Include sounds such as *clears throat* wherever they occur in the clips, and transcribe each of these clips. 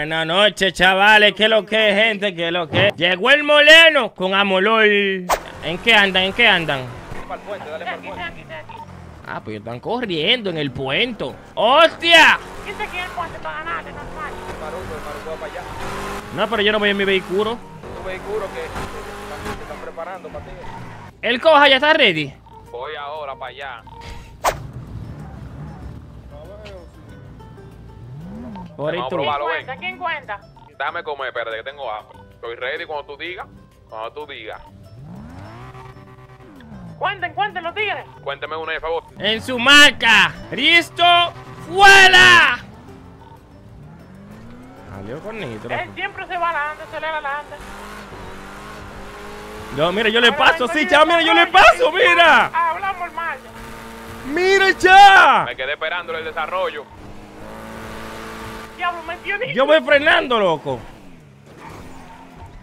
Buenas noches, chavales. ¿Qué es lo que es, gente? ¿Qué es lo que es? Llegó el moleno con amolol. ¿En qué andan? ¿En qué andan? Ah, pues están corriendo en el puente. ¡Hostia! No, pero yo no voy en mi vehículo. Tu vehículo que que están preparando para ti. El coja ya está ready. Voy ahora para allá. Vamos a probarlo, ven. ¿Cuenta? ¿Quién cuenta? Dame comer, espérate, que tengo hambre. Estoy ready cuando tú digas. Cuando tú digas. Cuenten, cuenten los tigres. Cuénteme una de favor. En su marca. ¡Listo! ¡Fuera! Salió con nitro. Él siempre se va adelante, se le va adelante. Yo, mira, yo le Ahora paso, sí, chao, mira, yo le paso, mira. Hablamos mal. Mira, ya. Me quedé esperando el desarrollo. Diablo. Yo voy frenando, loco.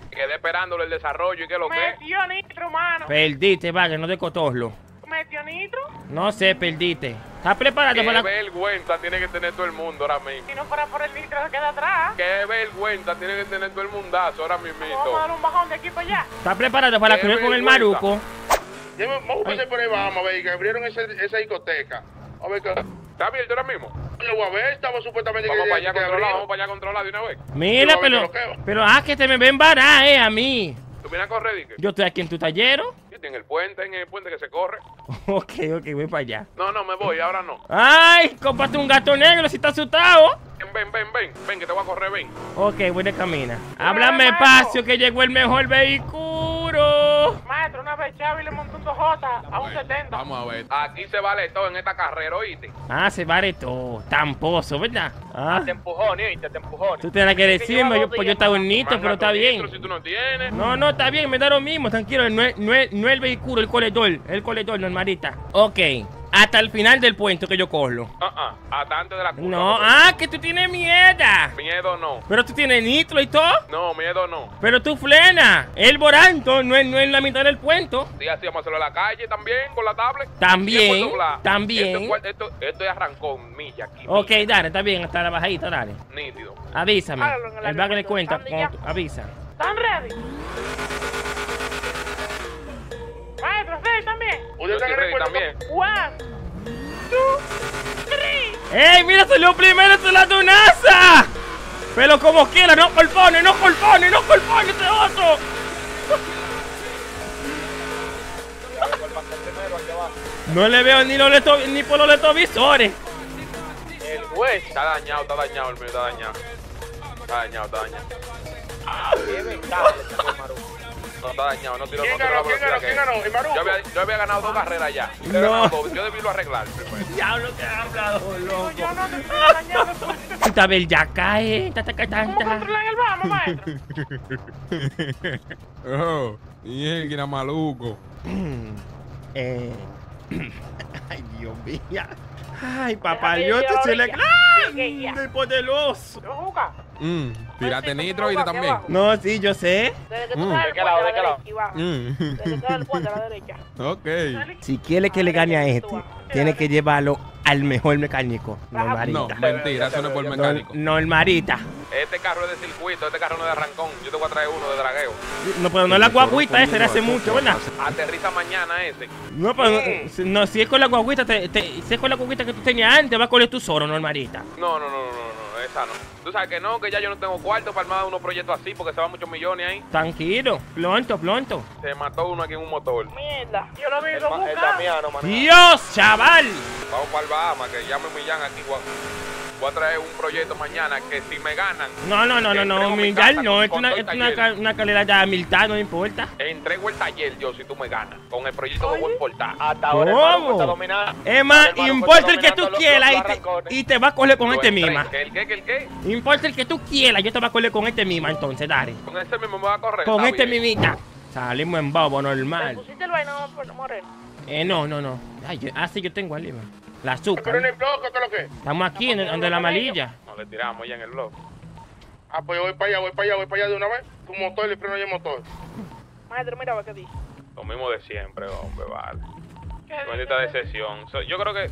Quedé esperándole el desarrollo y qué lo que. Metió nitro, mano. Perdiste, va, que no de cotoslo. Metió nitro. No sé, perdiste. ¿Estás preparado Qué para la... vergüenza tiene que tener todo el mundo ahora mismo. Si no fuera por el nitro, se queda atrás. Qué vergüenza tiene que tener todo el mundazo ahora Vamos a dar un bajón de aquí para allá. ¿Estás preparado para la Qué cruz con el maruco? Vamos a pasar por ahí, vamos a ver, que abrieron ese- esa discoteca. A ver, que ¿Está abierto ahora mismo? Lo voy a ver, estaba supuestamente Vamos que, para allá controlado, vamos para allá controlado de una vez. Mira, Yo pero... Pero, ah, que te me ven varar, eh, a mí. ¿Tú vienes a correr, Dique? Yo estoy aquí en tu tallero. Yo estoy en el puente, en el puente que se corre. *laughs* Ok, ok, voy para allá. No, no, me voy, ahora no. Ay, cómprate un gato negro si estás asustado. Ven, ven, ven, ven, ven, que te voy a correr, ven. Ok, voy de camina. Háblame espacio que llegó el mejor vehículo. Maestro, una vez Chavi le montó un 2J a un 70. a ver. Aquí se vale todo en esta carrera, oíste. Ah, se vale todo. Tamposo, ¿verdad? Ah, Te empujón, oíste, te empujón. tú tienes que decirme, yo, pues yo estaba bonito, pero está bien. Si tú no tienes. No, no, está bien, me da lo mismo, tranquilo, no es, no es, no es el vehículo, el colector, el colector, normalita. Ok, hasta el final del puente que yo corro. Ah, ah, hasta antes de la curva. No, porque- ah, que tú tienes miedo. Miedo no. Pero tú tienes nitro y todo. No, miedo no. Pero tú frenas. El voranto no es, no es la mitad del puente. Sí, así vamos a hacerlo en la calle también, con la tablet. También, doblar. también. Esto, es- esto, esto es arrancón, milla aquí. Ok, milla. dale, está bien, hasta la bajadita, dale. Nítido. Avísame. El El va que le cuenta, avisa. ¿Están ready? Maestro, ¿sí también? ¿Ustedes Yo puerto? también. One, two, three. ¡Ey, mira, salió primero es la tunaza! Pero como quiera, no colpone, no colpone, no colpone este otro. No le veo ni, los leto- ni por los retrovisores. El juez está dañado, está dañado, el mío está dañado. Está dañado, está dañado. No está dañado, no yo había, yo había ganado dos carreras ya. Yo, No. había ganado dos, yo debí lo arreglar primero. *laughs* Diablo que ha hablado, loco. Yo no te estoy dañando. pues. Puta bel ya cae. Ta, ta, ta, ta, ¿Cómo ta. controlan el vamos, maestro? *laughs* Oh, y él que era maluco. *clears throat* Eh. *clears throat* Ay, Dios mío. Ay, papá, yo ir a te soy la grande poderoso. Mm, tírate Pues sí, nitro y aquí también. abajo. No, sí, yo sé. Desde que tú Mm. ¿De qué el lado, de la qué lado? Mm. Desde que a la derecha. *laughs* ok. Si quiere que le gane a este, tiene que llevarlo al mejor mecánico. No, Normalita. mentira, eso no es por mecánico. Nor- Normalita. Este carro es de circuito, este carro no es de arrancón. Yo te voy a traer uno de dragueo. No, pero no es la guaguita esa, era hace mucho, ¿verdad? Aterriza mañana ese. No, pero no, si- no, si es con la guaguita, te, te- si es con la guaguita que tú tenías antes, va a coger tú solo, normalita. No, no, no, no, no, no, no. Tú sabes que no, que ya yo no tengo cuarto para armar unos proyectos así porque se van muchos millones ahí. Tranquilo, pronto, pronto. Se mató uno aquí en un motor. Mierda. Yo busca. Damiano, man. Dios, chaval. Vamos para el Bahama, que llame Millán aquí. Voy a, voy a traer un proyecto mañana que si me ganan, No, no, no, no, no, casa no, es una, es una, una calidad de militar, no importa. entrego el taller yo si tú me ganas. Con el proyecto que voy a importar. Hasta ahora el. Es más, importa el que tú quieras y te, y te va a coger con este misma. ¿El qué, el qué? Importa el que tú quieras, yo te voy a coger con este misma, entonces, dale. Con este mismo me va a correr. Con este bien. mimita. Salimos en bobo, ¿Le normal. pusiste el vaino por moreno? Eh, no, no, no. Ay, yo- ah, sí, yo tengo arriba. La Pero en azúcar. el bloque, ¿qué es lo que? es? Estamos aquí, en donde la amarilla. No le tiramos ya en el blog. Ah, pues yo voy para allá, voy para allá, voy para allá de una vez. Tu motor, el freno y el motor. Maestro, mira, ¿qué dice? Lo mismo de siempre, hombre, vale. ¿Qué Bendita decepción. So- yo creo que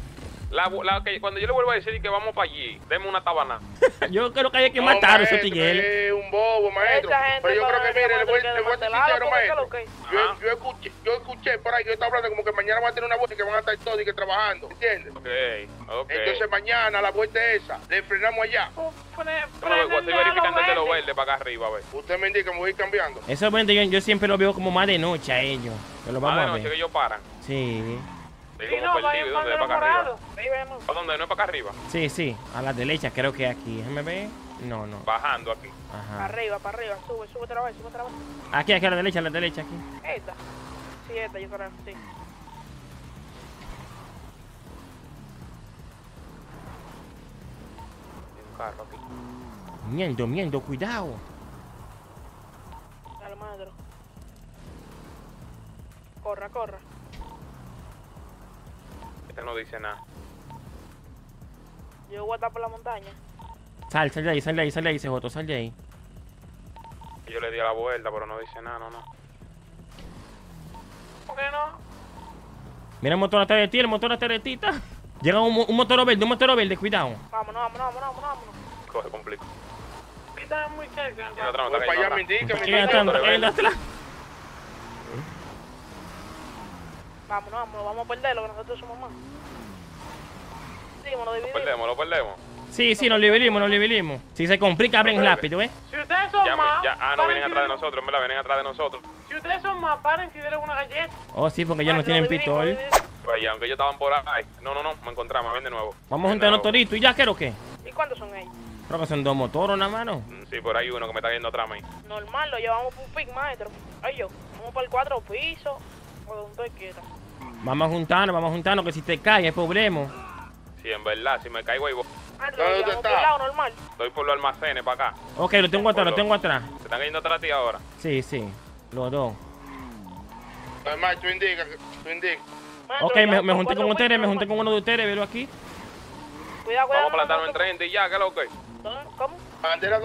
La, la que cuando yo le vuelvo a decir que vamos para allí, deme una tabana. *laughs* Yo creo que hay que No, matar a esos tigres. es un bobo, maestro. Pero yo creo que, mire, le voy, le voy a desmantelado, sincero, ¿cómo es que maestro. Yo, yo, escuché, yo escuché por ahí yo estaba hablando como que mañana van a tener una vuelta y que van a estar todos y que trabajando, ¿entiendes? Ok, ok. Entonces mañana la vuelta es esa, le frenamos allá. Pone- No, estoy verificando el de los verde. verdes para acá arriba, a ver. Usted me indica, me voy a ir cambiando. Eso yo, yo siempre lo veo como más de noche a ellos. Pero lo Más vamos de a noche que ellos paran. Sí, Sí, no, vayan ¿Dónde es para arriba? morado. ¿Para dónde? ¿No es para acá arriba? sí, sí. A la derecha creo que aquí. Déjame ver. No, no. Bajando aquí. Ajá. Arriba, para arriba. Sube, sube otra vez, sube otra vez. Aquí, aquí a la derecha, a la derecha, aquí. Esta. Sí, esta, yo creo. Sí. Hay un carro aquí. Miendo, miendo, cuidado. Dale, maestro. Corra, corra. Este no dice nada. Yo voy a estar por la montaña. Sal, sal de ahí, sal de ahí, sal de ahí, CJ, sal de ahí. Yo le di a la vuelta, pero no dice nada, no, no. ¿Por qué no? Mira el motor atrás de ti, el motor atrás de ti. está. Llega un, un motor verde, un motor verde, cuidado. Vámonos, vámonos, vámonos, vámonos. vámonos. Coge complica. Está muy cerca. Y la otra no Voy está para allá, me cayendo indica, me Aquí indica. atrás, aquí atrás. Vámonos, vámonos, vamos a perderlo, que nosotros somos más. Sí, nos Lo perdemos, lo perdemos. Sí, sí, nos liberimos, nos liberimos. Si se complica, abren rápido, ¿eh? Si ustedes son Ya, más, ya, ah, no vienen atrás de nosotros, en verdad, vienen atrás de nosotros. Si ustedes son más, paren si den una galleta. Oh, sí, porque ya no tienen pistol. Pues ya, aunque ellos estaban por ahí. No, no, no, me encontramos, ven de nuevo. Vamos a Ven de juntarnos nuevo. toditos y ya, ¿qué o qué? ¿Y cuántos son ellos? Creo que son dos motoros nada más, ¿no? Mm, Sí, por ahí uno que me está viendo atrás a mí. Normal, lo llevamos por un pic, maestro. Ay, yo, vamos para el cuatro piso. O donde quiera. Vamos a juntarnos, vamos a juntarnos, que si te cae es problema. Sí, en verdad, si me caigo ahí, voy- Maestro, lo ¿Dónde lado, normal. estoy por los almacenes para acá. Ok, lo tengo atrás, lo tengo atrás. Se están cayendo atrás de ti ahora. Sí, sí, los dos. Además, tú indica, tú indica. Maestro, Ok, me, me junté con ustedes, me junté con uno de ustedes, velo aquí. Cuidado, cuidado. Vamos a plantarnos en nosotros- 30 y ya, ¿qué es lo que? ¿Cómo?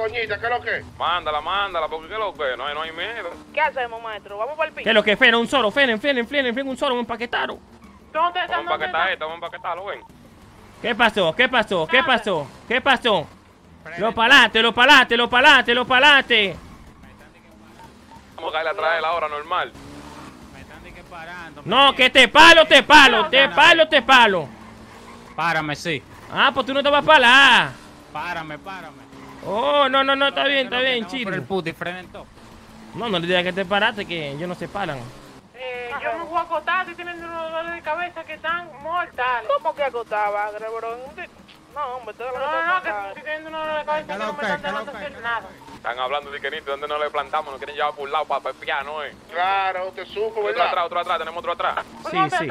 Doñita, ¿qué es lo que? Mándala, mándala, porque ¿qué es lo que? No hay, no hay miedo. ¿Qué hacemos, maestro? Vamos para el piso. ¿Qué es lo que frena? Un solo, frenen, frenen, frenen, frenen un solo, un paquetaro. ¿Dónde Vamos a empaquetar esto, vamos a empaquetarlo, ven. ¿Qué pasó? ¿Qué pasó? ¿Qué pasó? ¿Qué pasó? Lo palaste, lo palaste, lo palaste, lo palaste. Vamos a caerle atrás de la hora normal. Me están de que parando. No, que te palo, te palo, te palo, te palo. Párame, sí. Ah, pues tú no te vas a palar. Párame, párame. Oh, no, no, no, está bien, está bien, Por el chido. puto y frenen todo. No, no le digas que te paraste, que ellos no se paran. Eh, yo me voy a acostar, estoy teniendo unos dolores de cabeza que están mortales. ¿Cómo que acostaba, bro? No, hombre, todo lo que No, no, que estoy teniendo unos dolores de cabeza que no me están dejando hacer nada. Están hablando de que ni dónde no le plantamos, nos quieren llevar por un lado para espiar, ¿no es? Claro, te supo, Otro atrás, ¿verdad? otro atrás, tenemos otro atrás. Sí, sí.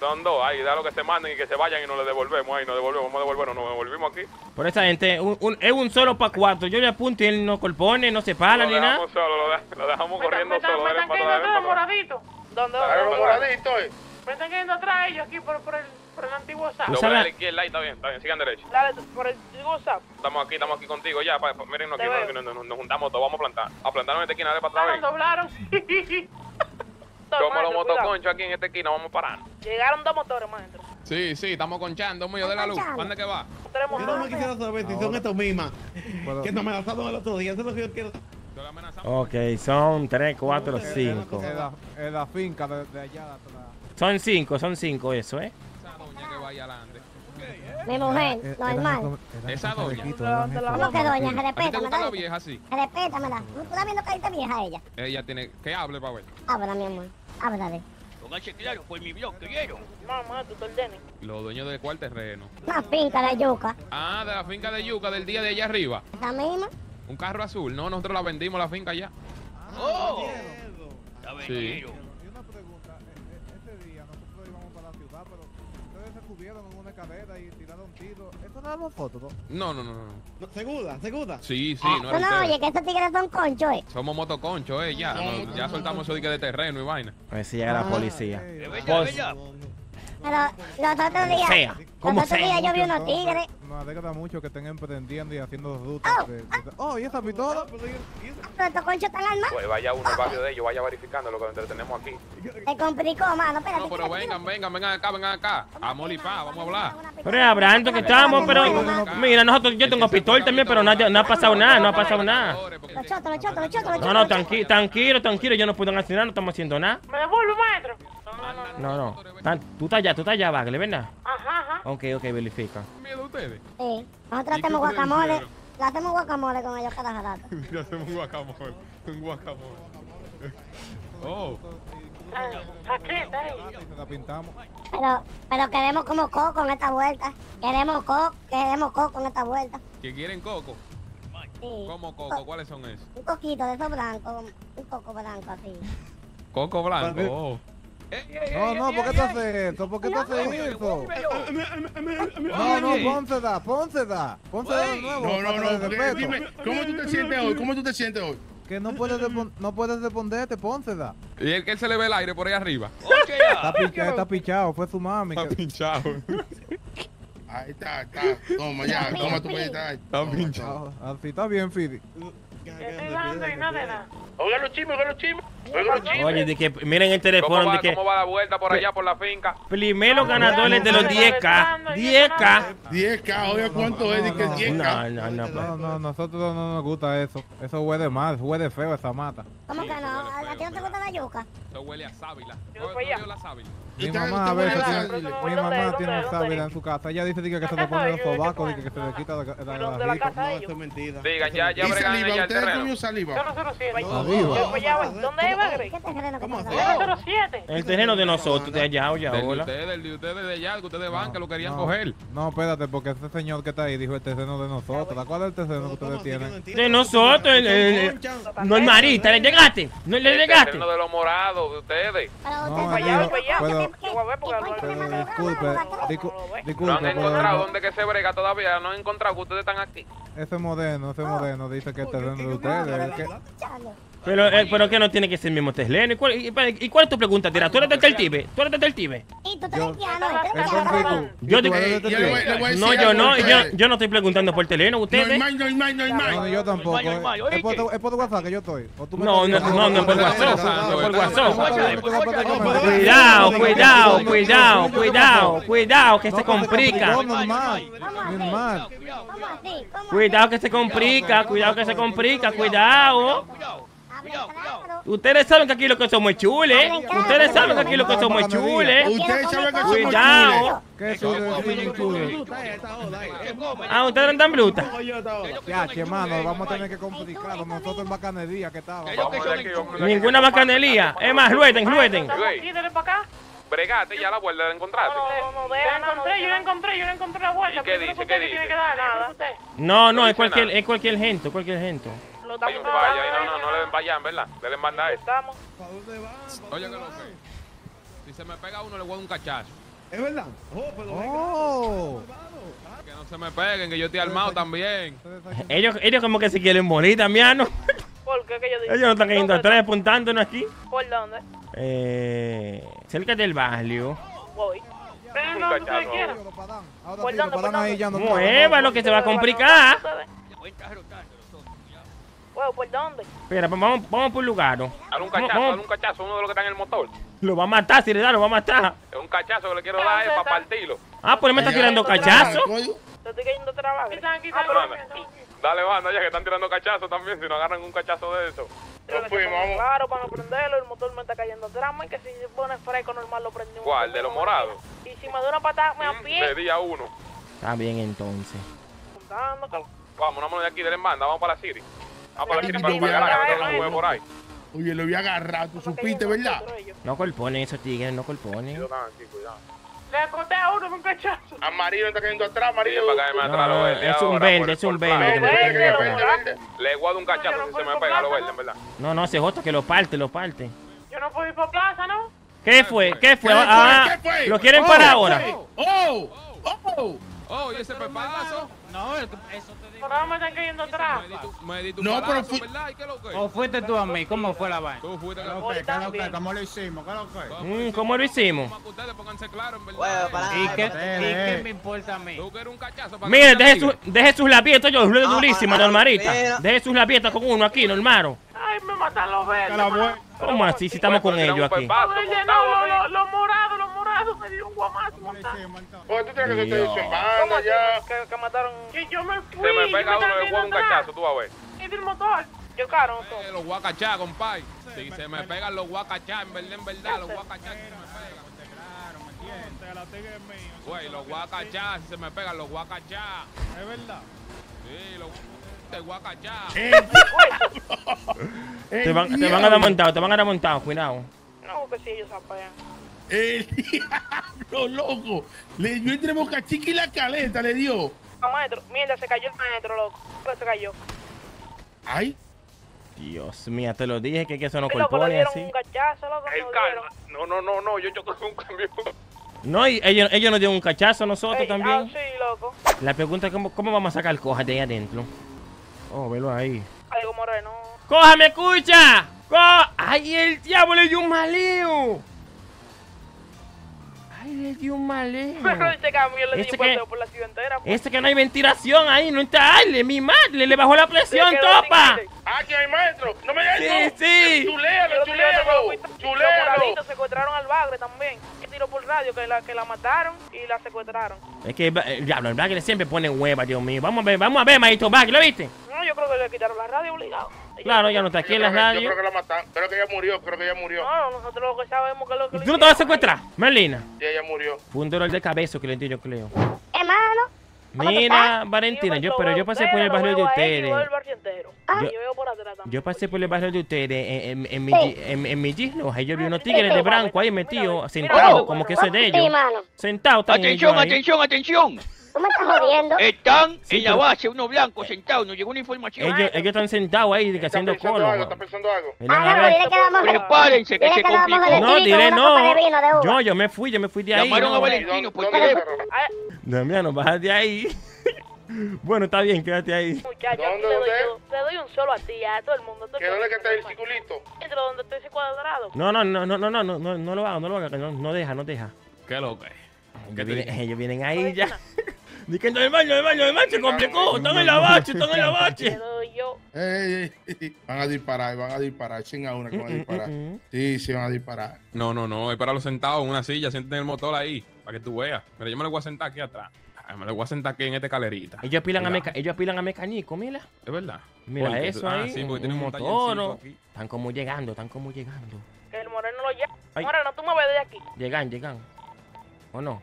Son dos, ahí, déjalo que se manden y que se vayan y nos le devolvemos ahí, nos devolvemos, vamos a devolvernos, nos devolvimos aquí. Por esa gente, un- un- es un solo para cuatro. Yo le apunto y él no colpone, no se para lo ni nada. solo, lo, de- lo dejamos corriendo solo. Me están cayendo atrás, atrás, dale, para atrás. moradito. ¿Dónde? Los moraditos, eh. Me están cayendo atrás ellos aquí por, por, el, por el antiguo SAP. Doble sabes- a la izquierda, ahí está bien, está bien, sigan derecho. Dale, por el antiguo SAP. Estamos aquí, estamos aquí contigo ya, pa, pa- miren aquí, nos, nos- nos juntamos todos, vamos a plantar. A plantarnos en esta esquina, dale para Ah, atrás, nos ven. *laughs* doblaron. Como los motoconchos aquí en esta esquina, vamos a parar. Llegaron dos motores, maestro. Sí, sí, estamos conchando, medio de la luz. ¿Dónde que va? Tres Yo no me motores. quisiera saber si son estos mismas que nos amenazaron el otro día. Eso es lo que yo quiero. La. Ok, son tres, cuatro, cinco. En la, la finca de, de allá de atrás. Son cinco, son cinco eso, ¿eh? Esa doña que vaya adelante. Mi mujer, normal. Esa doña. ¿Cómo que doña? ¿A ti te la vieja así? Respétamela. ¿Tú estás viendo carita vieja ella? Ella tiene que hable para ver. Habla, mi amor. Háblale. Póngase claro por mi blog, quiero. Tú ordenes. Los dueños de cuál terreno. Una finca de yuca. Ah, de la finca de yuca del día de allá arriba. Esa misma. Un carro azul. No, nosotros la vendimos la finca ya. ¡Oh! Ya Sí. quiero. Y una pregunta, e- e- ese día nosotros íbamos para la ciudad, pero ustedes se subieron en una escalera y tiraron tiros. ¿Eso no fotos? no? No, no, no, no. No, ¿Segura? ¿Segura? Sí, sí, no Tú era no oyes usted. que esos tigres son conchos, eh. Somos motoconchos, eh, ya. No, ya soltamos eso de que de terreno y vaina. A ver si llega la policía. Vos- es verdad. Pero los otros días. Sea, Los otros días yo vi unos tigres. Me alegra mucho que estén emprendiendo y haciendo rutas. de- de- Oh, ¿y esa pistola? Pero estos conchos están armados. Pues vaya uno al barrio de ellos, vaya verificando lo que entretenemos aquí. Se complicó, mano. Espérate. No, pero vengan, vengan, vengan acá, vengan acá. Amor y paz, vamos a hablar. Pero es hablando que estamos, pero mira, nosotros yo tengo pistola también, pero no, ha- no ha pasado nada, no ha pasado nada. Los chotos, los chotos, los chotos, los No, no, tranquilo, tranquilo, tranquilo, yo no puedo hacer nada, no estamos haciendo nada. ¿Me devuelve, maestro? No, no. Tú estás allá, tú estás allá, Bagle, ¿verdad? Ajá, ajá. Ok, ok, verifica. miedo ustedes? Sí. Nosotros ¿Y qué hacemos guacamole. hacemos guacamole con ellos cada rato. *laughs* Hacemos un guacamole. Un guacamole. *laughs* Oh, Aquí, está ahí. Y se la pintamos. Pero, pero queremos como coco en esta vuelta. Queremos coco, queremos coco en esta vuelta. ¿que quieren coco? Sí. ¿Cómo coco? ¿Cuáles son esos? Un coquito de esos blancos, un coco blanco así. Coco blanco. Oh. No, no, ¿por qué tú haces esto? ¿Por qué tú haces eso? No, no, pónsela, pónsela. Pónsela de nuevo. No, no, no. Dime, ¿cómo tú te sientes hoy? ¿Cómo tú te sientes hoy? Que no puedes, no puedes responderte, pónsela. Y el que se le ve el aire por ahí arriba. Está pichado, está pichado, fue su mami. Está que- pinchado. Ahí está, está. Toma, ya, toma tu pellizca. Está pinchado. Ah, Así está bien, Fidi. Estoy dando y no de nada. Oigan los chismes, oigan los chismes. Oigan los chismes. Oye, de que miren el ¿Cómo teléfono, va, de que ¿Cómo va la vuelta por allá, por la finca? primeros ganadores de los 10K. 10K. 10K, oiga cuánto es, de que No, 10K. No, no, no. No, no, nosotros no nos gusta eso. Eso huele mal, huele feo esa mata. ¿Cómo que no? ¿A ti no te gusta la yuca? Eso huele a sábila. Yo ¿Cómo voy allá. huele a sábila? Mi mamá a veces tiene, mi ¿dónde, mamá tiene dónde? sábila en su casa. Ella dice que, que se le pone los ellos, ¿de sobacos que, que se le quita la, la, Pero la de la rica. casa de ellos. mentira. Digan, ya, ya El terreno. comió saliva. 007. Arriba. Yo voy allá, ¿Dónde es, Bagre? ¿Qué terreno que ¿Cómo te así? da? 007. El terreno de nosotros, de allá, oye, hola. ustedes, de ustedes de allá, que ustedes van, que lo querían No, coger. No, espérate, porque ese señor que está ahí dijo el terreno de nosotros. ¿Cuál es el terreno que ustedes tienen? De nosotros, el, el, el- no el marita, le llegaste, no le El llegaste. terreno de los morados, de ustedes. No, allá, pero, que- Yo voy a ver porque que- no- que- pero que- disculpe, discu- No han disculpe, encontrado dónde que se brega todavía, no han encontrado que ustedes están aquí. ese moderno, ese moderno dice que el terreno de ustedes. Es. Pero, eh, pero que no tiene que ser el mismo terreno. ¿Y cuál, y, y cuál es tu pregunta, tira? ¿Tú eres del Teltibe? ¿Tú eres del Teltibe? Y tú estás Yo- Yo No, yo no, yo, no estoy preguntando por terreno, ustedes. Normal, normal, normal. No, yo tampoco. Es por, es por tu WhatsApp que yo estoy. ¿O tú me No, no, no, no, por WhatsApp, no, por no, WhatsApp. No, Cuidado, cuidado, cuidado, cuidado, cuidado, que se No, complica. Normal, ¿Cómo así? normal. ¿Cómo así? ¿Cómo Cuidado que se complica, cuidado que se complica, cuidado. Cuidado. Cuidado. Ustedes saben que aquí lo que somos es chules. Ustedes saben que aquí lo que somos es chules. Ustedes saben que somos Cuidado. chules. Ah, ustedes no tan brutas. Ya, che, mano, vamos a tener que complicarlo. Nosotros en bacanería que hombre. Ninguna bacanería. Es más, rueden, rueden. Bregate ya la vuelta, ¿la encontraste? No, no, no, encontré, yo la encontré, yo la encontré la vuelta. ¿Y qué dice, qué dice? tiene que dar nada. Usted. No, no, es cualquier, es cualquier gente, cualquier Hay un ahí, no, no, no le den para allá, ¿verdad? Le den banda a eso. Estamos. Oye, que lo que. Si se me pega uno, le voy a dar un cachazo. ¿Es verdad? Oh, pero Oh. Que no se me peguen, que yo estoy armado también. Ellos, ellos como que se quieren morir también, ¿no? ¿Por qué que yo digo? Ellos no están cayendo ¿Dónde atrás apuntándonos aquí. ¿Por dónde? Eh, cerca del barrio. Voy. Pero Mueva lo que se va a complicar. Bueno, ¿por dónde? Espera, pues vamos, vamos por lugar. ¿no? Dale un Vamos- cachazo, vamos- dale un cachazo uno de los que están en el motor. Lo va a matar, si le da, lo va a matar. Es un cachazo que le quiero dar es para partirlo. Ah, pues él me está tirando cachazo. Te estoy cayendo trabajo. Están aquí, Ah. Dale banda ya que están tirando cachazo también, si no agarran un cachazo de eso. Nos fuimos, vamos. Claro, para no prenderlo, el motor me está cayendo atrás, y que si se pone fresco normal lo prendimos. ¿Cuál? ¿De los morados? Y si me da una patada, me a De pie. día uno. Está bien entonces. Vamos, vámonos de aquí, denle banda, vamos para la City. Vamos para para voy a agarrar que por ahí. Oye, lo voy a agarrar, tú supiste, ¿verdad? No colponen esos tigres, no cuidado. Le acoté a uno con un cachazo. Amarillo está cayendo atrás, amarillo. No, es un verde, es un verde que. Le guardo un cachazo si se me pega lo verde, en verdad. No, no, CJ que lo parte, lo parte. Yo no puedo ir por plaza, ¿no? ¿Qué fue? ¿Qué fue? ¿Qué fue? Ah, ¿Qué fue? ¿lo quieren Oh, parar ahora? ¡Oh! ¡Oh! Oh, ¿y ese pepazo? No, eso te digo. Pero me están cayendo atrás. Me di tu, no, pero fui... ¿O fuiste tú a mí? ¿Cómo fue la vaina? Tú fuiste a la vaina. ¿Cómo lo hicimos? ¿Qué lo fue? Mm, ¿Cómo lo hicimos? ¿Y qué me importa a mí? Mire, deje sus lapietas, yo ruego durísimo, normalita. Deje sus lapietas con uno aquí, normal. Ay, me matan los verdes. ¿Cómo así? Si estamos con ellos aquí. No, Los morados, morados me dio un guamazo. montado. Oye, tú tienes que banda así? ya. Que, que mataron. Que yo me fui. Se me pega uno de juego un cachazo, tú vas a ver. Y del motor. Yo caro. Eh, los guacachá, compay. Si se me pegan los guacachá, en verdad, en verdad, los guacachá si se me pegan. Güey, los guacachá, si se me pegan los guacachá. Es verdad. Sí, los de guacachá. *laughs* Te van, te van a dar montado, te van a dar montado, cuidado. No, que sí, ellos apagan. El *laughs* diablo, loco. Le dio entre Boca Chica y la caleta, le dio. Ah, maestro, mierda, se cayó el maestro, loco. ¿Cómo se cayó? Ay, Dios mío, te lo dije que, que eso no corpone así. un cachazo, loco. El. No, no, no, no, yo choqué con un camión. No, y ellos, ellos nos dieron un cachazo a nosotros Ey, Ah, también. sí, loco. La pregunta es cómo, cómo vamos a sacar cojas de ahí adentro. Oh, velo ahí. Algo moreno. ¡Coja, me escucha! ¡Co ¡Ay, el diablo le dio un maleo! ¡Ay, le dio un maleo! *laughs* Pero ese camión le Ese dio que- paseo por la ciudad entera. pues. Este que no hay ventilación ahí, no está aire, mi madre, le bajó la presión, topa. que hay maestro. No me digas Sí, eso. sí. Chuléalo, chuléalo. Los Chuléalo. moraditos secuestraron al bagre también. Que tiró por radio que la, que la mataron y la secuestraron. Es que el diablo, el bagre siempre pone hueva, Dios mío. Vamos a ver, vamos a ver, maestro bagre, ¿lo viste? No, yo creo que le quitaron la radio obligado. Claro, ya no está aquí Yo en la creo que- radio. Yo creo que la mataron. Creo que ella murió. Creo que ella murió. No, nosotros lo que sabemos que es lo que ¿Tú no te vas a secuestrar, Merlina? Sí, ella murió. Fue un dolor de cabeza que le dio yo creo. Hermano, ¿Cómo tú Mira? Valentina, yo, pero yo pasé por el barrio de ustedes. Yo veo el barrio entero. Ah. Y yo veo por atrás también. Yo pasé por el barrio de ustedes en, en, en, mi, Sí. en, en mi gislo. Ahí yo vi unos Sí, tigres de branco ahí metidos, sentados, como que eso es de Sí, ellos. Sentados Atención, atención, atención. Tú me estás jodiendo. Están sí, en la base, uno blanco, sentado. Nos llegó una información. Ellos, ellos están sentados ahí haciendo colo. Algo, está pensando algo. Ah, no. Prepárense, que, se complicó. No, diré no. Yo, yo me fui, yo me fui de ahí. Llamaron no. a Valentino por teléfono. Damiano, de ahí. *laughs* Bueno, está bien, quédate ahí. Muchacho, ¿Dónde, le, doy doy un solo a ti, a todo el mundo. ¿Qué dónde que está el circulito? Entre donde está ese cuadrado. No, no, no, no, no, no, no, no lo hagas, no lo hagas, no, no deja, no deja. Qué loco es. Ellos, vienen ahí ya. *laughs* Dicen que en el baño, en el baño, en el baño, se complicó, están en la bache, están en la bache. doy yo. Ey, ey, ey, van a disparar, van a disparar. Chinga una que van a disparar. Mm, mm, Sí, sí, van a disparar. No, no, no, es para los sentados en una silla, sienten el motor ahí, para que tú veas. Mira, yo me lo voy a sentar aquí atrás. Ay, me lo voy a sentar aquí en esta calerita. Ellos apilan a, meca ellos apilan a mecánico, mira. Es verdad. Mira Porque- eso ah, ahí, sí, porque un, tiene un motor. Están como llegando, están como llegando. Que el moreno lo lleva. Moreno, tú me ves de aquí. Llegan, llegan. ¿O no?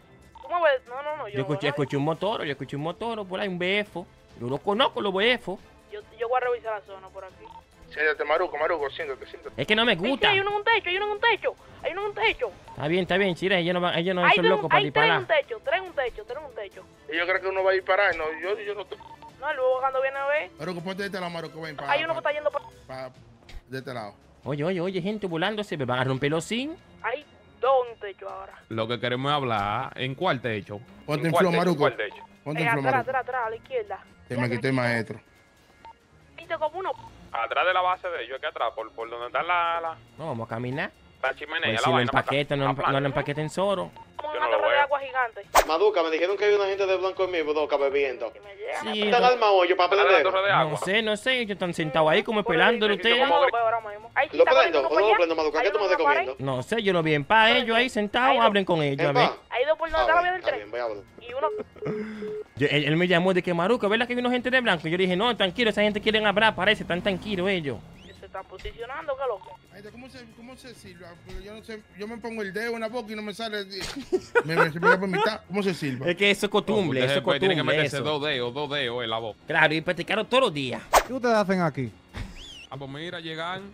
No, no, no. Yo, Yo escuché, escuché un motor, yo escuché un motor por ahí, un BF. Yo lo conozco, los BF. Yo, yo voy a revisar la zona por aquí. Siéntate, Maruco, Maruco, siéntate, siéntate. Es que no me sí, gusta. hay uno en un techo, hay uno en un techo. Hay uno en un techo. Está bien, está bien, chira, ellos no, van, ellos no hay son locos para hay tres en un disparar. techo, tres en un techo, tres en un techo. Y yo creo que uno va a disparar. No, yo, yo no. No, luego cuando viene a ver, Maruco, ponte de este lado, Maruco, ven. Pa, hay uno que está yendo por... pa- de este lado. Oye, oye, oye, gente volándose, me van a romper los sin. Techo ahora. Lo que queremos es hablar en cuál techo. Ponte en. Maruco. ¿Cuál techo? Ponte en flow, atrás, Maruco. atrás, atrás, a la izquierda. Que me quité el maestro. Viste como uno... Atrás de la base de ellos, aquí atrás, por, por donde está la, la, No, vamos a caminar. la chimenea, Pues la si lo vaina. no, La no planta. lo empaqueten solo. Como una no de agua gigante. Maduca, me dijeron que hay una gente de blanco en mi bodoca bebiendo. Sí, ¿Están armados hoyo para prender? No sé, no sé, ellos están sentados ahí como esperándolo ustedes. lo veo ahora mismo. Ahí sí ¿Lo está prendo o no lo prendo. Maduca? ¿Qué tú me estás comiendo? No sé, yo lo vi en paz, ellos ahí sentados, hablen con ellos, a ver. Hay dos por donde está la del tren. Y uno... Yo- él, él me llamó de que Maruca, ¿verdad que vino gente de blanco? Yo le dije, no, tranquilo, esa gente quieren hablar, parece, están tranquilos ellos. se están posicionando, ¿qué loco? ¿Cómo se, cómo se silba? Yo no sé, yo me pongo el dedo en la boca y no me sale. *laughs* me, me, me da por mitad. ¿Cómo se silba? Es que eso es costumbre, eso es después tiene que costumbre. meterse Eso. dos dedos, dos dedos en la boca. Claro, y practicaron todos los días. ¿Qué ustedes hacen aquí? Ah, pues mira, llegan.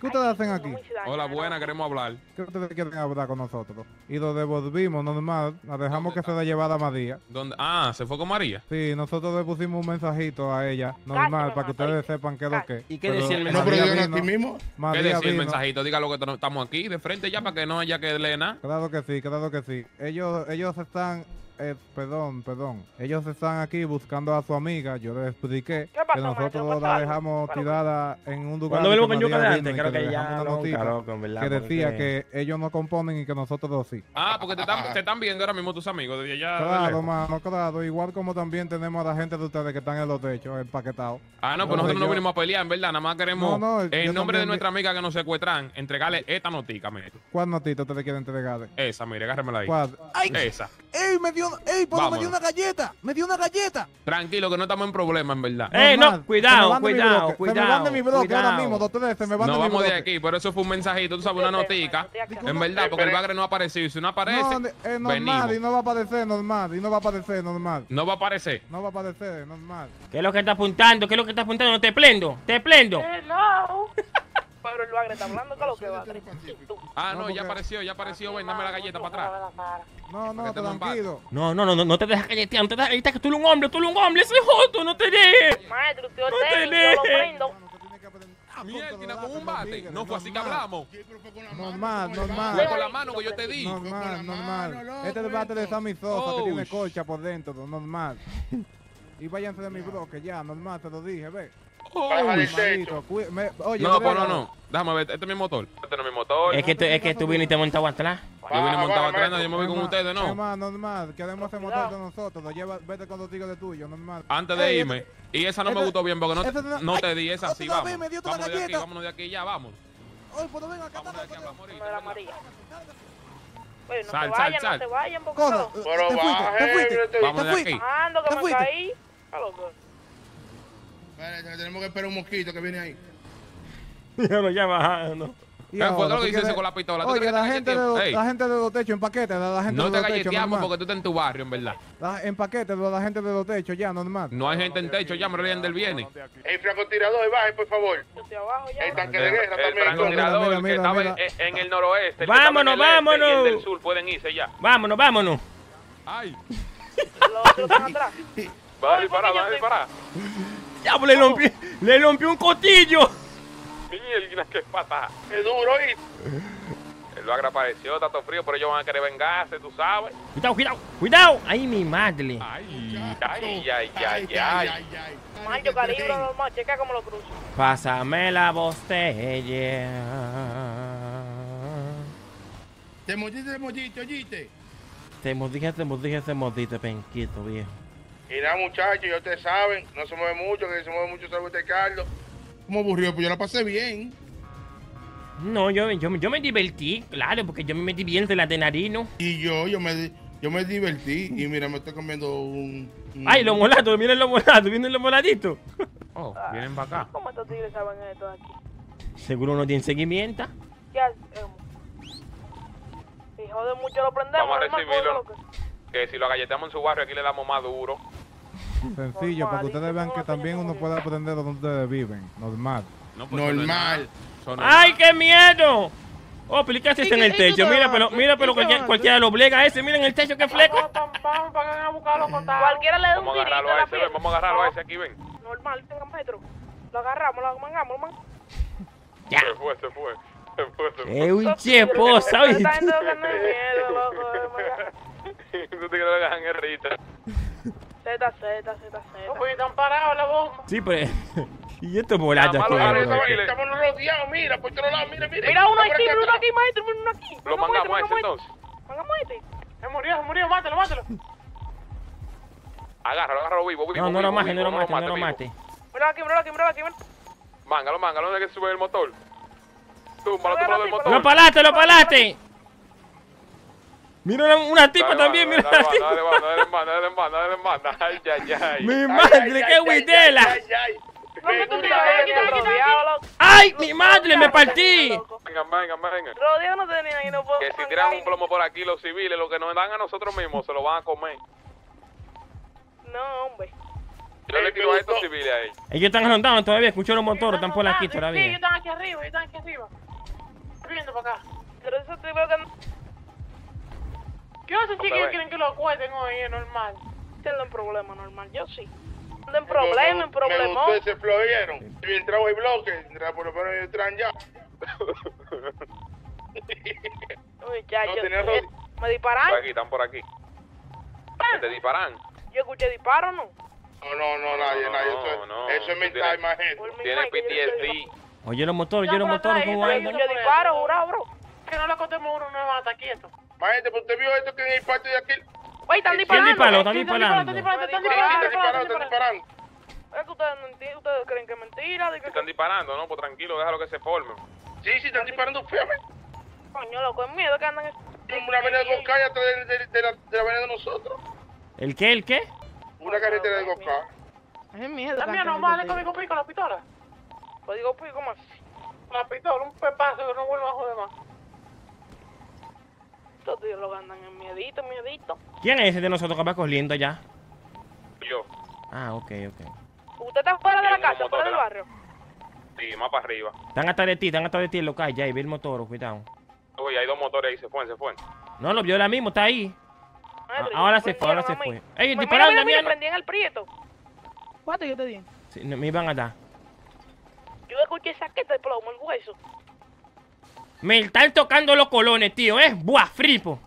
¿Qué ustedes hacen aquí? Hola, buena, queremos hablar. ¿Qué ustedes quieren hablar con nosotros? Y lo devolvimos normal, la dejamos que se la llevara María. ¿Dónde? Ah, se fue con María. Sí, nosotros le pusimos un mensajito a ella, normal, para que ustedes sepan qué es lo que. ¿Y qué decía el No, pero mensajito? no mismo. ¿Qué decía el mensajito? Dígalo que estamos aquí de frente ya para que no haya que leer nada. Claro que sí, claro que sí. Ellos, ellos están eh, perdón, perdón. Ellos están aquí buscando a su amiga. Yo les expliqué ¿Qué pasó, que nosotros maestro? la ¿Pasa dejamos tirada en un lugar. Cuando que con yuca de antes, creo que le ya una verdad, que decía que- que ellos no componen y que nosotros sí. Ah, porque te están, te están viendo ahora mismo tus amigos allá. de Claro, lejos. mano, claro. Igual como también tenemos a la gente de ustedes que están en los techos, empaquetados. Ah, no, pues No, nosotros no vinimos a pelear, en verdad. Nada más queremos, No, no, en nombre de nuestra amiga que nos secuestran, entregarle esta notica, mire. ¿Cuál notita ustedes quieren entregarle? Esa, mire, agárremela ahí. ¿Cuál? ¡Ay! Esa. ¡Ey, me dio, ey, pero me dio una galleta! ¡Me dio una galleta! Tranquilo, que no estamos en problemas, en verdad. Eh, no, cuidado, cuidado, bloque, Se me cuidado, van de mi bloque ahora cuidado. mismo, doctores, se me van No de mi vamos de aquí, pero eso fue un mensajito, tú sabes, una notica. En verdad, porque el bagre no apareció. Y si no aparece, No, es normal venimos. y no va a aparecer normal, y no va a aparecer normal. No va a aparecer. No va a aparecer normal. ¿Qué es lo que está apuntando? ¿Qué es lo que está apuntando? Te plendo, te plendo. Hello. Pero el bagre está hablando con lo que va. Ah, No, no, ya apareció, ya apareció. Ven, dame la galleta para atrás. No, no, tranquilo. No, no, no, no, no te dejes galletear, no te dejes galletear, que tú eres un hombre, tú eres un hombre, ese joto, no te dejes. Maestro, usted No te yo lo dejes. prendo. Mierda, con un bate. No fue así que hablamos. Normal, Fue normal. con la mano que yo te di. Normal, normal. Este debate de Sammy Sosa Oh, que tiene colcha por dentro, normal. Y váyanse de mi bloque ya, normal, te lo dije, ve. Baja del Normalito, techo. cuí- me- Oye, No, pues no, no. Déjame ver, este es mi motor. Este no es mi motor. Es que, tú, es que tú viniste montado atrás. Yo vine montado atrás, maestro. yo me voy con ustedes, no. normal, normal, queremos hacer motor de nosotros, lo lleva, vete con los tigres de tuyo, normal. Antes de irme. Y esa no me este- gustó bien porque no, este no- no te di esa así, otra vamos. me dio Vámonos de aquí, vámonos de aquí, ya, vamos. Oye, pero ven acá, Vámonos de aquí, vamos. Oye, no Sal, se sal, vayan, sal. no se vayan, no. te Pero fuiste, te fuiste, te- Vamos te de fuiste. aquí. Ando, que ¿Te me fuiste? caí. A loco. Espérate, que tenemos que esperar un mosquito que viene ahí. Ya lo ya bajando. Y ¿Qué fue ahora, lo que ¿tú dice quieres- ese con la pistola? ¿Tú Oye, la te gente, de galleteamos? los, Ey, la gente de los techos, en paquete, la, la gente No de te los techos, galleteamos normal. porque tú estás en tu barrio, en verdad. La- en paquete, de la gente de los techos, ya, normal. No hay gente en techo, ya me ríen del viene. El francotirador, baje, por favor. El tanque de guerra El también. francotirador Mira, que mira, estaba mira. en, el noroeste. el Vámonos, el este vámonos. Y el del sur pueden irse ya. Vámonos, vámonos. Ay, Los otros están atrás. Va a disparar, va a disparar. Ya, pues, le rompí, le rompí un cotillo. Mierda, qué pata. Es duro, ¿y? El bagre apareció, está todo frío, pero ellos van a querer vengarse, tú sabes. Cuidado, cuidado, cuidado. Ay, mi madre. ay. Ay, ay, ay, ay. Macho, calibre normal. Checa cómo lo cruzo. Pásame la botella. Te mordiste, te mordiste, oíste. Te mordiste, te mordiste, te mordiste, penquito, viejo. Y nada, muchachos, ya ustedes saben, no se mueve mucho, que se mueve mucho sabe usted, Carlos. ¿Cómo aburrió? Pues yo la pasé bien. No, yo, yo, yo me divertí, claro, porque yo me divierto la de narino. Y yo, yo me, yo me divertí. Y mira, me estoy comiendo un. un- Ay, los molatos, miren los molatos, miren los moladitos. Oh, vienen para acá. ¿Cómo estos tigres saben esto de aquí? Seguro no tienen seguimiento. ¿Qué hacemos? Si jode mucho lo prendemos. Vamos a recibirlo. que- si lo agalleteamos en su barrio, aquí le damos más duro. Sencillo, para que ustedes vean que también uno puede aprender donde ustedes viven, normal. No, pues, no. Normal. ¡Ay, qué miedo! Oh, pero ¿y qué haces en el ¿Y techo? Mira, pero, mira, pero ¿Y cualquier, te cualquiera lo blega ese. Miren el techo, qué fleco. A. Cualquiera le da un Vamos a agarrarlo a ese, ven, vamos a agarrarlo a ese aquí, ven. Normal, tenga metro. Lo agarramos, lo mangamos, man. Ya. Se fue, se fue. Se fue, se fue. Es un chepo, ¿sabes? No te guerrita. Z, Z, Z, Z. Pues están parados la bomba. Sí, pero... *laughs* ¿Y estos estaba ahí. Estamos rodeados, mira, por otro lado, mira, mira. Mira uno aquí, mira uno aquí, maestro, mira uno aquí. Lo Mangamos mangamos a este, ese mangamos entonces. este. Mangamos este. Se murió, se murió, mátelo, mátelo. Agárralo, agárralo vivo, vivo. No, no lo mate, no lo mate, no lo mate. Mira aquí, mira aquí, mira aquí, mira. Mángalo, mángalo, no que sube el motor. Túmbalo, túmbalo del motor. ¡Lo palaste, lo palaste! Mira una, una tipa Dale, también, mano, mira dale, tipa. Dale, mano, dale, mano, dale, mano, dale, mano. Ay, ay, ay. Mi madre, qué ay, huitela. ay, ay, ay. No, que tú Me tienes gusta aquí, esto. rodeado, loco. ¡Ay, mi madre, me partí! Venga, venga, venga. Rodeado no tenía y no puedo. Que si tiran un plomo por aquí, los civiles, lo que nos dan a nosotros mismos, se lo van a comer. No, hombre. Yo le tiro a estos civiles ahí. Ellos están rondando todavía, escucho los motores, están por aquí Sí, ellos todavía. están aquí arriba, ellos están aquí arriba. Estoy viendo para acá. Pero eso te veo que no... ¿Qué hacen si quieren que lo acuerden hoy? Es normal. Tienen problema normal, yo sí. En problema, en Me problemón. gustó ese flow, ¿vieron? Si entraba el bloque, por lo menos entran ya. *laughs* Uy, ya, No, yo, eh, me disparan. Por aquí, están por aquí. Que te disparan. Yo escuché disparos, ¿no? No, no, no, nadie, No, nadie. Eso, no, eso es mental, mi Tiene yo PTSD. Oye los motores, oye los motores, ¿cómo Yo andan? escuché disparos, jurado, bro. Que no le contemos uno, no van a estar gente, pues usted vio esto que en el patio de aquí. Güey, están ¿Quién disparando. disparó? ¿Están disparando? Están disparando, están disparando. están disparando, están disparando. Es que ustedes no entienden, ustedes creen que es mentira. De que... Están disparando, ¿no? Pues tranquilo, déjalo que se formen. Sí, sí, están disparando fíjate. Coño, loco, es miedo que andan... Una avenida con calle atrás de, de, de la, de la avenida de nosotros. ¿El qué? ¿El qué? Una carretera de Gocá. Es miedo. También no vale código pico la pistola. Código pico más. La pistola, un pepazo que no vuelva a joder más. Estos tíos lo andan en miedito, miedito. ¿Quién es ese de nosotros que va corriendo ya? Yo. Ah, ok, ok. ¿Usted está fuera de la casa, fuera del barrio? Sí, más para arriba. Están atrás de ti, están atrás de ti el local ya y ve el motor, cuidado. Oye, hay dos motores ahí, se fueron, se fueron. No, lo vio ahora mismo, está ahí. Madre, ahora se fue, ahora se fue. ¡Ey, Pues dispararon, mira, mira, Damián! prendí en el prieto. ¿Cuánto yo te di? Sí, no, me iban a dar. Yo escuché saqueta de plomo, el hueso. Me están tocando los colones, tío, ¿eh? ¡Buah, fripo!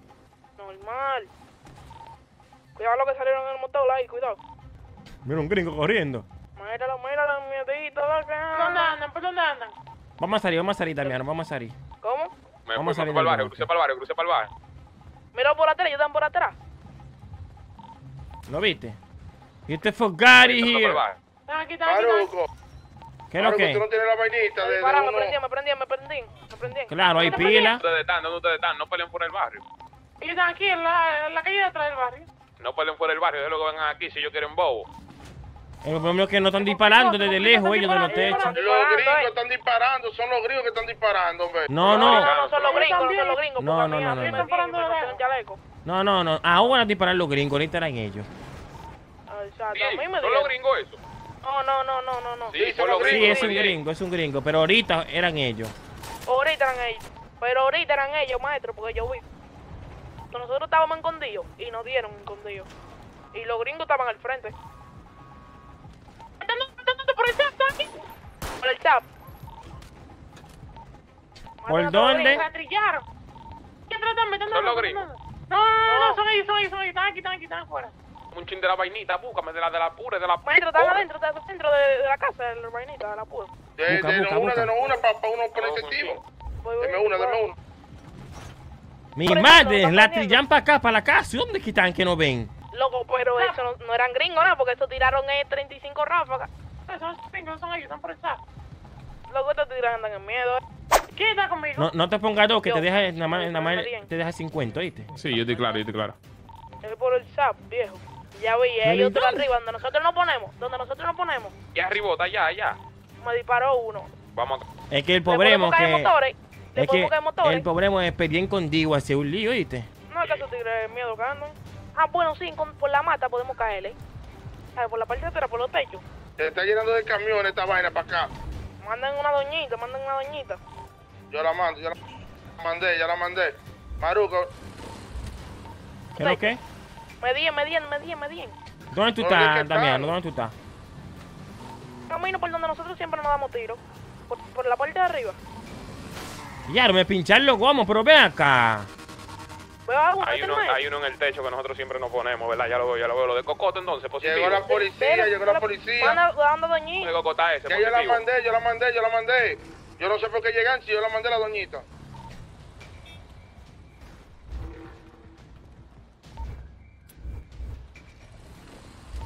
Normal. Cuidado lo que salieron en el motor ahí, cuidado. Mira un gringo corriendo. Míralo, míralo, miedito. ¿Dónde andan? ¿Por dónde andan? Vamos a salir, vamos a salir, Damián, vamos a salir. ¿Cómo? Me Vamos a salir para el barrio, crucé para el barrio, crucé para el barrio. Mira por atrás, ellos están por atrás. ¿Lo viste? Of Crucé para el here. Están aquí, están aquí. ¿Qué es lo Maruco, tú no que? tienes la vainita de, pararon, me prendí, me prendí, me prendí. Me prendí. Claro, hay ¿Dónde pila. ¿Dónde ustedes están? ¿Dónde ustedes están? No peleen por el barrio. Ellos están aquí, en la, en la calle de atrás del barrio. No peleen por el barrio, déjalo que vengan aquí si ellos quieren bobo. El problema es que no están disparando desde lejos ellos de los techos. Los gringos están disparando, son los gringos que están disparando, hombre. No, No, no. no son los gringos, no son los gringos. No, no, no, no, no. No, no, no. Ahora van a disparar los gringos, ahorita eran ellos. Exacto, a mí me ¿Son los gringos eso? No, no, no, no, no, no. Sí, son los Sí, gringos. es un bien. gringo, es un gringo. Pero ahorita eran ellos. Ahorita eran ellos. Pero ahorita eran ellos, maestro, porque yo vi. Nosotros estábamos escondidos y nos dieron escondidos. Y los gringos estaban al frente. por el chat, aquí. Por el chat. ¿Por dónde? ¿Qué tratan? ¿Me están Son los gringos. No, no, no, no, son ellos, son ellos, son ellos. Están aquí, están aquí, están afuera. Un chin de la vainita, búscame de la de la pura, de la Maestro, están pura. adentro, están adentro de, de la casa, de la vainita, de la pura. De, Busca, de busca, una, busca. de no una, para uno poner No, voy, Deme una, deme una. Mi madre, la trillan para acá, para la casa. ¿Y ¿Dónde es que están que no ven? Loco, pero eso no, no eran gringos, ¿no? Porque eso tiraron eh, 35 ráfagas. Son gringos, son ellos, están por el chat. Loco, estos tiran andan en miedo. ¿Quién está conmigo? No, no te pongas dos, que Yo. te deja, nada más, te deja 50, ¿oíste? Sí, yo estoy claro, yo estoy claro. Es por el chat, viejo. Ya vi, ¿Me hay lo otro dan? arriba, donde nosotros nos ponemos, donde nosotros nos ponemos. Y arribota, allá, allá. Me disparó uno. Vamos a... Es que el pobremo caer que... motores. Es que caer motores. el pobremo es pedir contigo hacia un lío, ¿oíste? No es que esos tigres miedo que andan. Ah, bueno, sí, con- por la mata podemos caerle. Ah, por la parte de atrás, por los techos. Se está llenando de camiones esta vaina para acá. Mandan una doñita, mandan una doñita. Yo la mando, yo la mandé, ya la mandé. Maruco, ¿Qué es lo que? Me dien, me dien, me dien, me dien. ¿Dónde tú ¿Dónde estás? Damiano? ¿Dónde tú estás? Camino por donde nosotros siempre nos damos tiros. Por, por la parte de arriba. Ya, me pinchar los gomos, pero ven acá. Hay uno, hay uno en el techo que nosotros siempre nos ponemos, ¿verdad? Ya lo veo, ya lo veo. Lo de cocote entonces, positivo. llegó la policía, llegó la policía. Manda, manda Lo de doñita. cocota ese, Que yo la positivo. mandé, yo la mandé, yo la mandé. Yo no sé por qué llegan si yo la mandé a la doñita.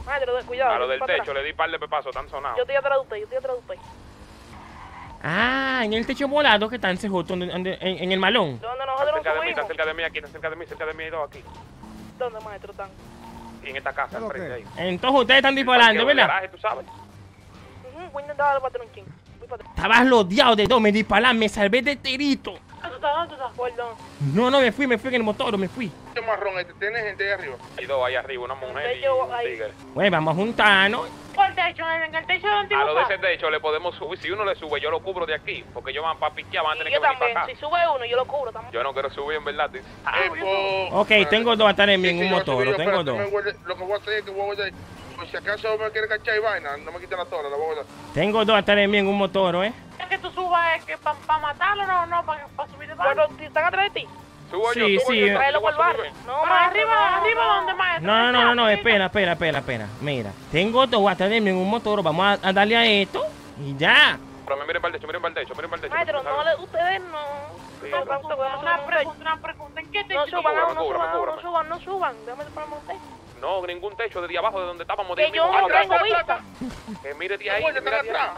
Madre, de- cuidado. A lo del techo atrás. le di par de pepazos, tan sonados. Yo estoy atrás de usted, yo estoy atrás de usted. Ah, en el techo volado que está en ese justo, en, en el malón. ¿Dónde Está nosotros cerca de mí, está cerca de mí aquí, está cerca de mí, cerca de mí hay dos aquí. ¿Dónde, maestro, están? Y en esta casa, ¿Qué al frente ahí. Entonces ustedes están disparando, ¿verdad? garaje, tú sabes. Voy a intentar darle para atrás. Estabas rodeado de dos, me dispararon, me salvé de tirito. ¿Dónde estás? ¿Dónde. No, no, me fui, me fui en el motor, me fui. Este marrón este, tiene gente ahí arriba. Hay dos ahí arriba, una mujer y un tigre. Bueno, vamos a juntarnos. Por el techo, en el techo donde A lo de ese techo le podemos subir. Si uno le sube, yo lo cubro de aquí. Porque ellos van para piquear, van a tener yo que venir también. para acá. Si sube uno, yo lo cubro también. Yo no quiero subir, en verdad. tío. Eh, pues, Ok, tengo dos sí, en un yo motor, yo, tengo dos. Lo que voy a hacer es que voy a. Por si acaso me quiere cachar y vaina, no me quiten la torre, la voy a. Tengo dos atrás de mí en un motor, ¿eh? Es que tú subas, es que para matarlo, no, no, para subir están atrás de ti. Subo yo, Sí, subo sí. yo, yo voy por el barrio. No, más arriba, arriba donde maestro. No, no, no, no, no, espera, espera, espera, espera. Mira, tengo dos guatas de mí en un motor, vamos a, a darle a esto y ya. Pero miren para el techo, miren para el techo, miren para el techo. Maestro, no le, ustedes no. Sí, no, no. no, no, una pregunta, una pregunta. ¿En qué techo? No suban, no suban, no suban, no suban. Déjame ponerme un techo. No, ningún techo desde abajo de donde estábamos. de Que yo no Atrás, tengo vista. Que mire de ahí, mire de atrás.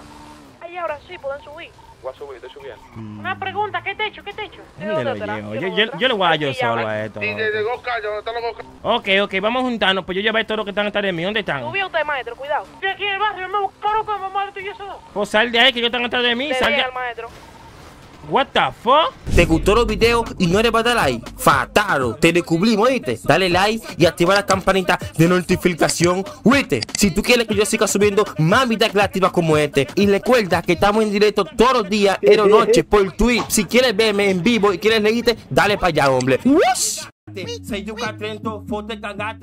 Ahí ahora sí pueden subir. Voy a subir, estoy subiendo. Una pregunta, ¿qué techo? ¿Qué techo? ¿Dónde lo llevo? Yo, yo, yo le voy a yo solo a esto. Y de, de Goka, ¿dónde están los? Ok, ok, vamos a juntarnos, pues yo llevé todo lo que están atrás de mí. ¿Dónde están? Subió usted, maestro, cuidado. Estoy aquí en el barrio, me buscaron con mamá, tú y yo solo. Pues sal de ahí, que ellos están atrás de mí. Sal de... al maestro. What the fuck? ¿Te gustó los videos y no eres para like? Fataro, te descubrimos, ¿viste? Dale like y activa la campanita de notificación, ¿viste? Si tú quieres que yo siga subiendo más videos creativas como este. Y recuerda que estamos en directo todos los días, en la noche, por Twitch. Si quieres verme en vivo y quieres leerte, dale para allá, hombre. Catrento, fote cagate.